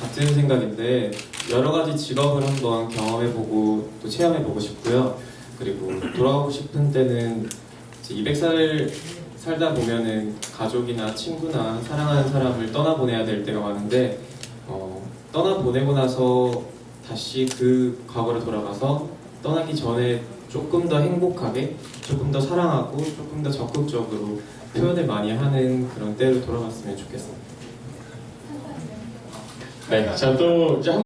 같은 생각인데 여러 가지 직업을 한번 경험해보고 또 체험해보고 싶고요. 그리고 돌아가고 싶은 때는 이제 200살 살다 보면은 가족이나 친구나 사랑하는 사람을 떠나보내야 될 때가 많은데 어, 떠나보내고 나서 다시 그 과거로 돌아가서 떠나기 전에 조금 더 행복하게 조금 더 사랑하고 조금 더 적극적으로 표현을 많이 하는 그런 때로 돌아갔으면 좋겠습니다. 네, 자또 이제 한